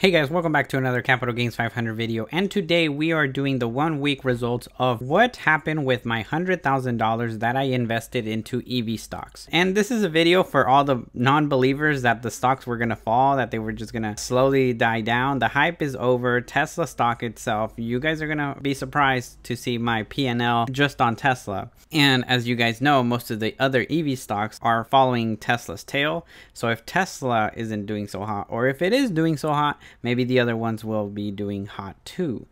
Hey guys, welcome back to another Capital Gains 500 video and today we are doing the one week results of what happened with my $100,000 that I invested into EV stocks. And this is a video for all the non-believers that the stocks were to fall, that they were just to slowly die down. The hype is over. Tesla stock itself, you guys are to be surprised to see my P&L just on Tesla. And as you guys know, most of the other EV stocks are following Tesla's tail. So if Tesla isn't doing so hot or if it is doing so hot, maybe the other ones will be doing hot too.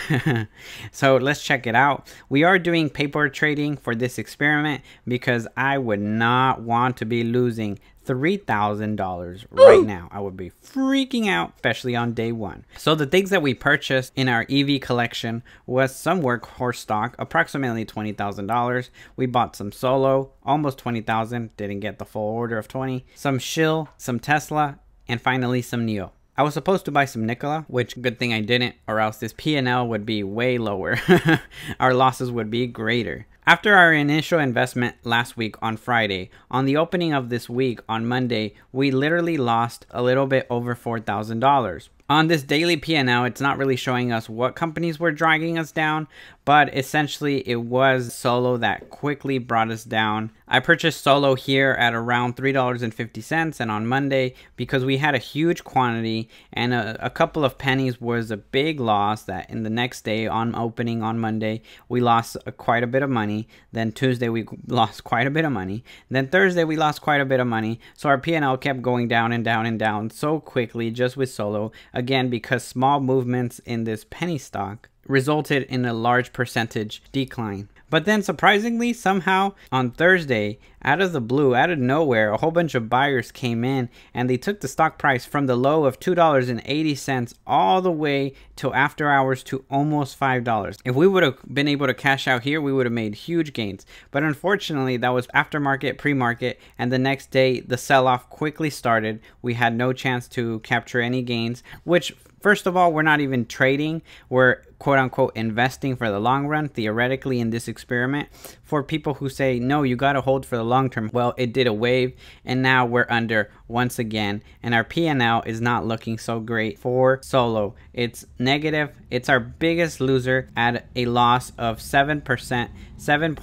so let's check it out. We are doing paper trading for this experiment because I would not want to be losing $3,000 right now. I would be freaking out, especially on day one. So the things that we purchased in our EV collection was some workhorse stock, approximately $20,000. We bought some Solo, almost 20,000, didn't get the full order of 20. Some Shill, some Tesla, and finally some NIO. I was supposed to buy some Nikola, which good thing I didn't, or else this P&L would be way lower. our losses would be greater. After our initial investment last week on Friday, on the opening of this week on Monday, we literally lost a little bit over $4,000. On this daily P&L, it's not really showing us what companies were dragging us down, but essentially it was Solo that quickly brought us down. I purchased Solo here at around $3.50 and on Monday because we had a huge quantity and a, a, couple of pennies was a big loss that in the next day on opening on Monday we lost quite a bit of money. Then Tuesday we lost quite a bit of money. Then Thursday we lost quite a bit of money. So our P&L kept going down and down and down so quickly just with Solo. Because small movements in this penny stock resulted in a large percentage decline. But then surprisingly, somehow on Thursday, out of the blue, out of nowhere, a whole bunch of buyers came in and they took the stock price from the low of $2.80 all the way till after hours to almost $5. If we would have been able to cash out here, we would have made huge gains. But unfortunately, that was aftermarket, pre-market, and the next day the sell-off quickly started. We had no chance to capture any gains, which First of all, we're not even trading. We're quote unquote investing for the long run, theoretically, in this experiment. For people who say, no, you got to hold for the long term, well, it did a wave, and now we're under once again, and our PL is not looking so great for Solo. It's negative, it's our biggest loser at a loss of 7%, 7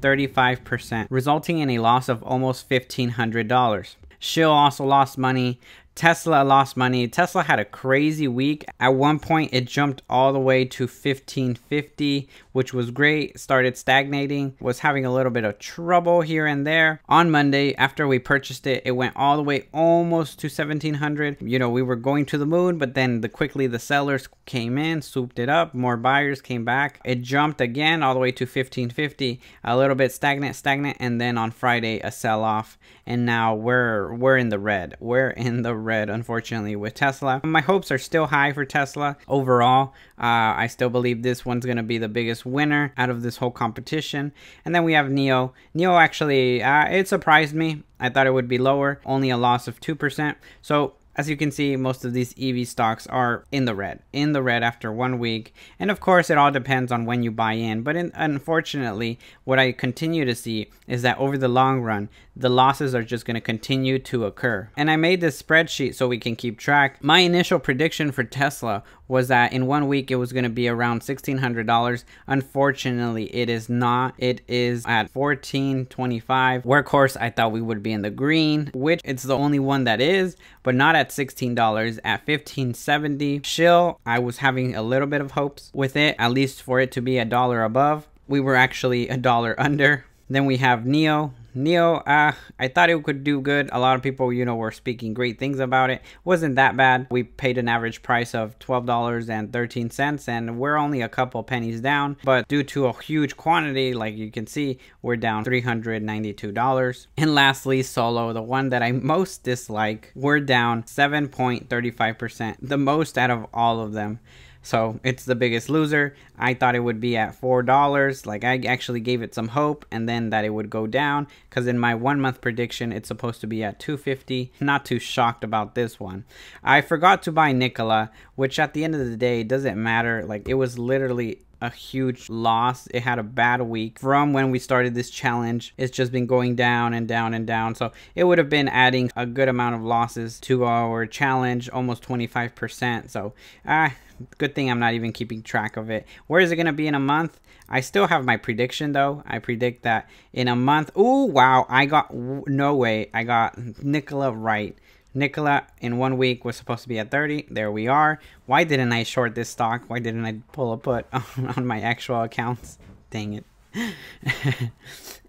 35%, resulting in a loss of almost $1,500. Shill also lost money. Tesla lost money. Tesla had a crazy week. At one point, it jumped all the way to 1550, which was great. Started stagnating, was having a little bit of trouble here and there. On Monday, after we purchased it, it went all the way almost to 1700. You know, we were going to the moon, but then the quickly the sellers came in, souped it up. More buyers came back. It jumped again all the way to 1550. A little bit stagnant, stagnant, and then on Friday a sell off. And now we're we're in the red. We're in the red, unfortunately, with Tesla. My hopes are still high for Tesla overall. Uh, I still believe this one's going to be the biggest winner out of this whole competition. And then we have NIO. NIO actually, uh, it surprised me. I thought it would be lower, only a loss of 2%. So as you can see, most of these EV stocks are in the red, in the red after one week. And of course, it all depends on when you buy in. But in, unfortunately, what I continue to see is that over the long run, the losses are just going to continue to occur. And I made this spreadsheet so we can keep track. My initial prediction for Tesla was that in one week it was going to be around $1,600. Unfortunately, it is not. It is at 1425. Workhorse, I thought we would be in the green, which it's the only one that is, but not at $16 at 1570. Shill, I was having a little bit of hopes with it, at least for it to be a dollar above. We were actually a dollar under. Then we have NIO, NIO, uh, I thought it could do good. A lot of people, you know, were speaking great things about it. Wasn't that bad. We paid an average price of $12.13 and we're only a couple pennies down. But due to a huge quantity, like you can see, we're down $392. And lastly, Solo, the one that I most dislike, we're down 7.35%, the most out of all of them. So it's the biggest loser. I thought it would be at $4. Like I actually gave it some hope and then that it would go down because in my one month prediction, it's supposed to be at 250. Not too shocked about this one. I forgot to buy Nikola, which at the end of the day doesn't matter. Like it was literally a huge loss. It had a bad week from when we started this challenge. It's just been going down and down and down. So it would have been adding a good amount of losses to our challenge, almost 25%. So ah, good thing I'm not even keeping track of it. Where is it going to be in a month? I still have my prediction though. I predict that in a month. Oh, wow. I got, no way. I got Nikola right. Nikola in one week was supposed to be at 30. There we are. Why didn't I short this stock? Why didn't I pull a put on, on my actual accounts? Dang it.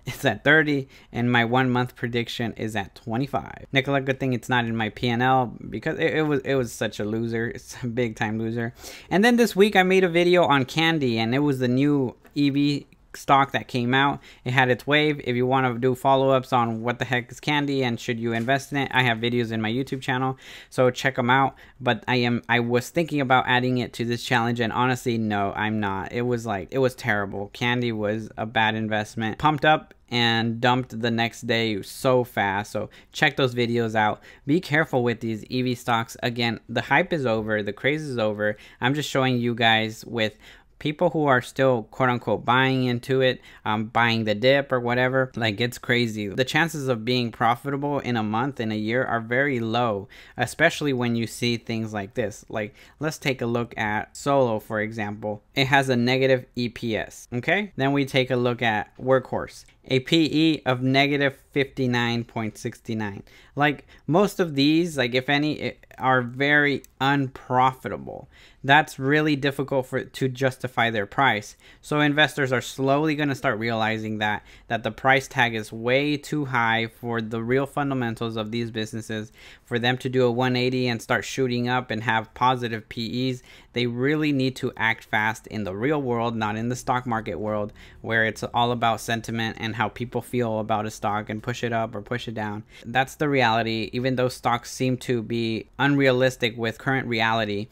it's at 30 and my one month prediction is at 25 Nikola good thing it's not in my PNL because it, it, was it was such a loser it's a big time loser and then this week I made a video on Kandi and it was the new EV stock that came out. It had its wave. If you want to do follow-ups on what the heck is Kandi and should you invest in it, I have videos in my YouTube channel, so check them out. But I am I was thinking about adding it to this challenge and honestly, no, I'm not. It was like it was terrible. Kandi was a bad investment. Pumped up and dumped the next day so fast. So check those videos out. Be careful with these EV stocks. Again, the hype is over, the craze is over. I'm just showing you guys with people who are still quote unquote buying into it, um, buying the dip or whatever, like it's crazy. The chances of being profitable in a month, in a year are very low, especially when you see things like this. Like let's take a look at Solo, for example. It has a negative EPS. Okay. Then we take a look at Workhorse a PE of negative 59.69. Like most of these, like if any, are very unprofitable. That's really difficult for to justify their price. So investors are slowly going to start realizing that that the price tag is way too high for the real fundamentals of these businesses. For them to do a 180 and start shooting up and have positive PEs, they really need to act fast in the real world, not in the stock market world, where it's all about sentiment and how people feel about a stock and push it up or push it down. That's the reality. Even though stocks seem to be unrealistic with current reality,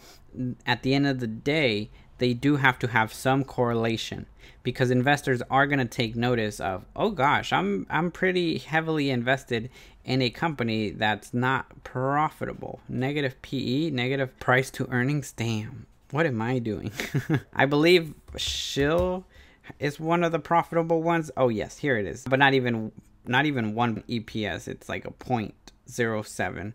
at the end of the day, they do have to have some correlation because investors are going to take notice of oh gosh i'm i'm pretty heavily invested in a company that's not profitable negative pe negative price to earnings damn what am i doing i believe shill is one of the profitable ones. Oh yes, here it is. But not even not even one EPS. It's like a point zero seven.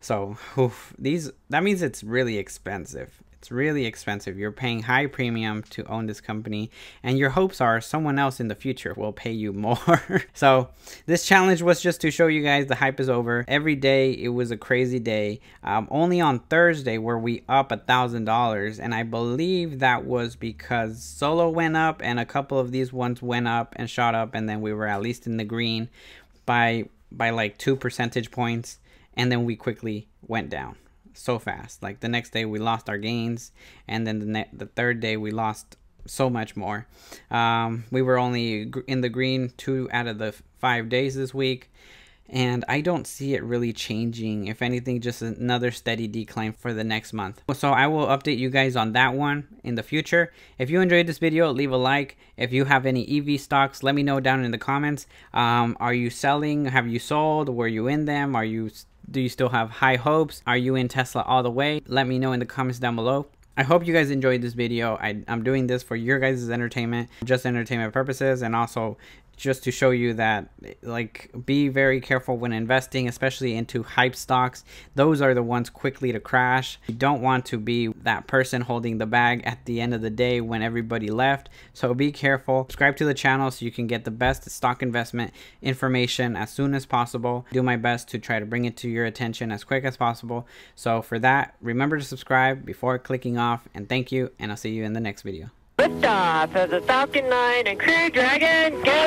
So oof, these that means it's really expensive. It's really expensive. You're paying high premium to own this company, and your hopes are someone else in the future will pay you more. so, this challenge was just to show you guys the hype is over. Every day it was a crazy day. Um, only on Thursday were we up a thousand dollars, and I believe that was because Solo went up and a couple of these ones went up and shot up, and then we were at least in the green by by like two percentage points, and then we quickly went down so fast. Like the next day we lost our gains, and then the ne- the third day we lost so much more. Um, we were only in the green two out of the five days this week, and I don't see it really changing. If anything, just another steady decline for the next month. So I will update you guys on that one in the future. If you enjoyed this video, leave a like. If you have any EV stocks, let me know down in the comments. Um, are you selling? Have you sold? Were you in them? Are you do you still have high hopes? Are you in Tesla all the way? Let me know in the comments down below. I hope you guys enjoyed this video. I, am doing this for your guys' entertainment, just entertainment purposes, and also just to show you that like be very careful when investing especially into hype stocks. Those are the ones quickly to crash. You don't want to be that person holding the bag at the end of the day when everybody left. So be careful. Subscribe to the channel so you can get the best stock investment information as soon as possible. Do my best to try to bring it to your attention as quick as possible. So for that remember to subscribe before clicking off. And thank you and i'll see you in the next video. Liftoff of the Falcon 9 and Crew Dragon. Go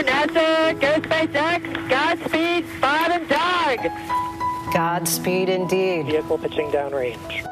Godspeed, Bob and Doug. Godspeed indeed. Vehicle pitching downrange.